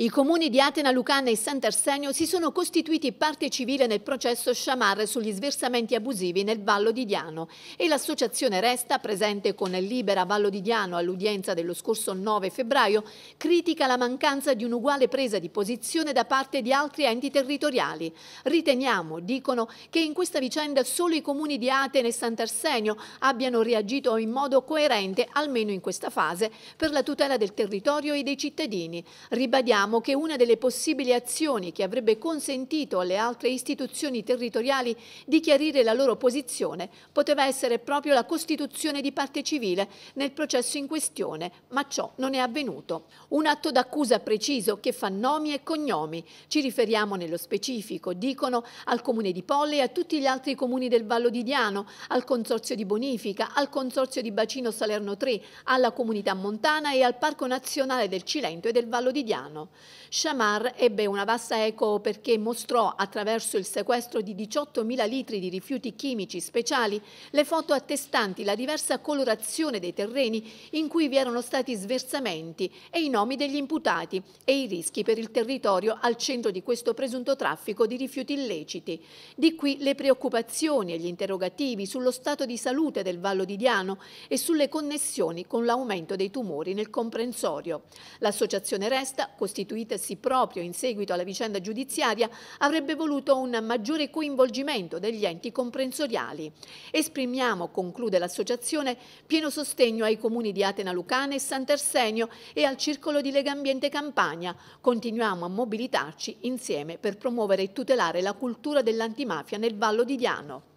I comuni di Atena, Lucana e Sant'Arsenio si sono costituiti parte civile nel processo Sciamar sugli sversamenti abusivi nel Vallo di Diano e l'associazione Resta, presente con Libera Vallo di Diano all'udienza dello scorso 9 febbraio, critica la mancanza di un'uguale presa di posizione da parte di altri enti territoriali. Riteniamo, dicono, che in questa vicenda solo i comuni di Atene e Sant'Arsenio abbiano reagito in modo coerente, almeno in questa fase, per la tutela del territorio e dei cittadini. Ribadiamo riteniamo che una delle possibili azioni che avrebbe consentito alle altre istituzioni territoriali di chiarire la loro posizione poteva essere proprio la costituzione di parte civile nel processo in questione, ma ciò non è avvenuto. Un atto d'accusa preciso che fa nomi e cognomi. Ci riferiamo nello specifico, dicono, al comune di Polle e a tutti gli altri comuni del Vallo di Diano, al consorzio di bonifica, al consorzio di bacino Salerno 3, alla comunità montana e al Parco Nazionale del Cilento e del Vallo di Diano. Shamar ebbe una vasta eco perché mostrò attraverso il sequestro di 18.000 litri di rifiuti chimici speciali le foto attestanti la diversa colorazione dei terreni in cui vi erano stati sversamenti e i nomi degli imputati e i rischi per il territorio al centro di questo presunto traffico di rifiuti illeciti. Di qui le preoccupazioni e gli interrogativi sullo stato di salute del Vallo di Diano e sulle connessioni con l'aumento dei tumori nel comprensorio. L'associazione Resta, costituita costituitasi proprio in seguito alla vicenda giudiziaria, avrebbe voluto un maggiore coinvolgimento degli enti comprensoriali. Esprimiamo, conclude l'associazione, pieno sostegno ai comuni di Atena Lucane e Sant'Arsenio e al Circolo di Lega Ambiente Campania. Continuiamo a mobilitarci insieme per promuovere e tutelare la cultura dell'antimafia nel Vallo di Diano.